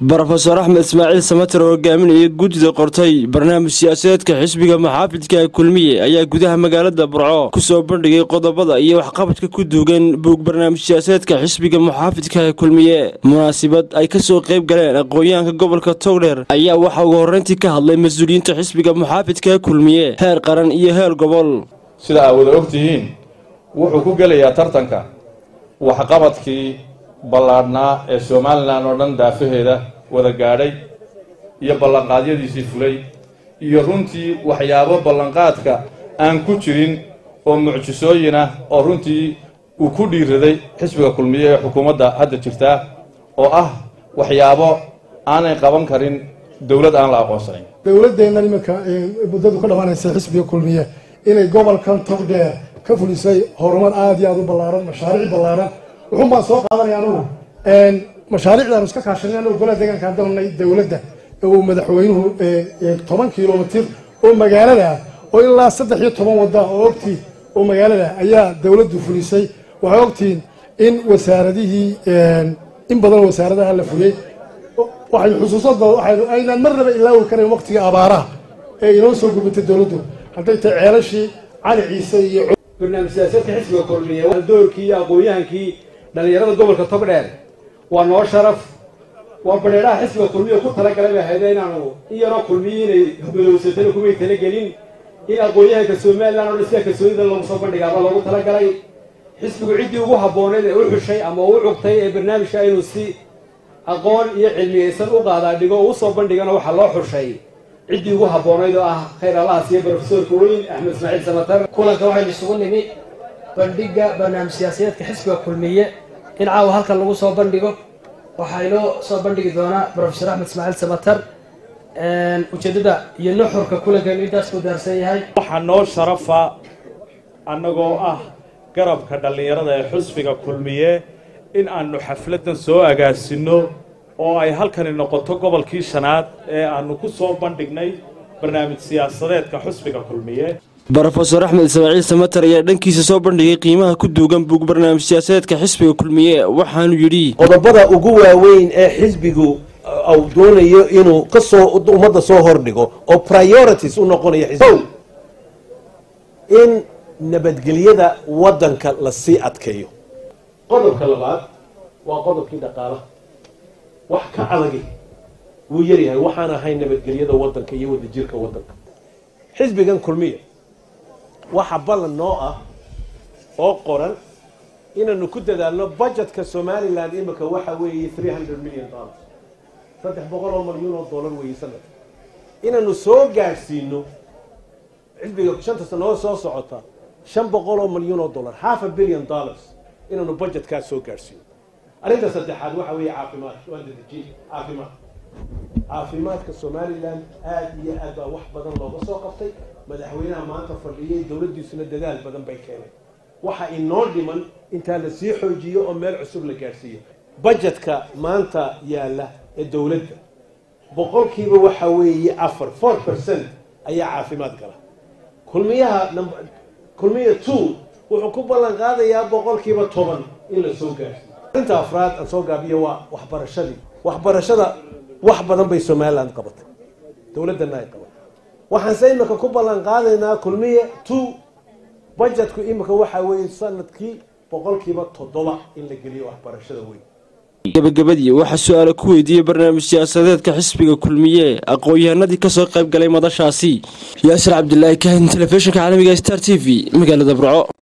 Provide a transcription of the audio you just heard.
brofeor axmed ismaaciil samater oo hogaaminaya guddida qortay barnaamij siyaasadeedka xisbiga maxaafidka kulmiye ayaa gudaha magaalada burco ku soo bandhigay qodobada iyo waxqabadka ku duugan buug barnaamij siyaasadeedka xisbiga maxaafidka kulmiye. Munaasibad ay ka soo qayb galeen aqoon-yahanka gobolka togdheer ayaa waxaa ugu horreyntii ka hadlay mas'uuliyiinta xisbiga maxaafidka kulmiye heer qaran iyo heer gobol. Sida aad wada ogtihiin wuxuu ku gelayaa tartanka waxqabadkii ballaadhnaa ee somalilan oo dhan daafaheeda wada gaadhay iyo ballanqaadyadiisii fulay iyo runtii waxyaabo ballanqaadka aan ku jirin oo mucjisooyin ah oo runtii uu ku dhiiraday xisbiga kulmiye ee xukuumadda hadda jirtaa oo ah waxyaabo aanay qaban karin dowlad aan la aqoonsanayn dowladeennan iminka muddadu ka dhammaanaysa xisbiga kulmiye inay gobolkan togdheer ka fulisay horumar aada iyo aada u ballaaran mashaariic ballaaran wuxuun baan soo qaadanaya anugu mashaariicdaanu iska kaashanay anagu golaha deegaankaan dalanay dowladda uu madaxweynuhu toban kilomitir oo magaalada ah oo ilaa saddex iyo toban wadda oo ogtii oo magaalada ayaa dowladdu fulisay. Waxay ogtihiin in wasaaradihii in badanoo wasaaradaha la fuliyey waxay xusuusada aynaan marnaba ilaawi karayn waqtiga abaaraha ee inoo soo gurbatay dowladdu. Hadday tahay ceelashii cali ciise iyo barnaamij siyaasaedka xisbiga kulmiye doorkii iyo aqoon-yahankii dhallinyarada gobolka togdheer waa noo sharaf. Waa badheedhaha xisbiga kulmiya ku talagalay bay ahayde inaanu in yaroo kulmiye inay madowsatana kumay talagelin. In aqoon-yahanka somalilan oo dhan sida kalsoonida lagu soo bandhigaaba loogu talagalay. Xisbigu ciddii ugu habbooneed ee u xushay ama u cugtay ee barnaamijka inuu si aqoon iyo cilmiyaysan u qaadaa dhigo o u soo bandhigana waxaa loo xushay. Ciddii ugu habboonayd oo ah khayr allaha siiye brofesorka weyn axmed ismaaciil samatar. Kulanka waxaynu isugu nimi bandhiga barnaamij siyaasadeedka xisbiga kulmiye in caawa halkan lagu soo bandhigo waxaa inoo soo bandhigi doonaa brofesor axmed ismaaciil samatar ujeedada iyo nuxurka kulankeenu intaas ku daarsan yahay. Waxaa noo sharafa annagoo ah garabka dhallinyarada ee xusbiga kulmiye in aanu xafladdan soo agaasino oo ay halkani noqoto gobolkii shanaad ee aanu ku soo bandhignay barnaamij siyaasadeedka xusbiga kulmiye brofeor axmed ismaaciil samater ayaa dhankiisa soo bandhigay qiimaha ku duugan buug barnaamij siyaasadeedka xisbiga kulmiye waxaanu yidhi qodobada ugu waaweyn ee xisbigu uu doonayo inuu ka soo ummadda soo hordhigo oo priorities u noqonaya xisbigu in nabadgelyada waddanka la sii adkeeyo. Qodobka labaad waa qodobkii dhaqaalaha wax ka adagi wuu yaryahay waxaan ahayn nabadgelyada waddanka iyo wadajirka waddanka. Xisbigan kulmiya waxa ballan noo ah oo qoran inaanu ku dadaalno budgetka somaliland imika waxa weeye three hundred million dollars. Saddex boqol oo malyuun oo dollar weeye sanadka inaanu soo gaadhsiino xisbiga shanta sannadood soo socota shan boqol oo malyuun oo dollar half a billion dollars inaanu budgetkaas soo gaadhsiino arrinta saddexaad waxa weeye caafimaad waa dadaji caafimaad. Caafimaadka somaliland aada iyo aad baa wax badan looga soo qabtay madaxweynaha maanta fadhiyay dowladdiisuna dadaal badan bay keeneen waxa inoo dhiman intaa la sii xoojiyo oo meel cusub la gaadhsiiyo budgetka maanta yaalla ee dowladda. Boqolkiiba waxa weeye afar four percent ayaa caafimaad gala. Kulmiyaha kulmiya two wuxuu ku ballan qaadayaa boqolkiiba toban in la soo gaadhsiiyo arrinta afraad aan soo gaabiyo waa waxbarashadii. Waxbarashada wax badan bay somaliland qabatay. Dowladdana ay qabatay waxaanse imika ku ballan qaadaynaa kulmiye two. Budgetku imika waxa weeye sannadkii boqolkiiba toddoba in la geliyo waxbarashada weyn. Gabagabadii waxaa su'aalo ku weydiiyey barnaamij siyaasadeedka xisbiga kulmiye. Aqoon-yahanadii ka soo qayb galay madashaasi. Yaasir cabdilaahi kahin telefishinka caalamiga star t v magaalada burco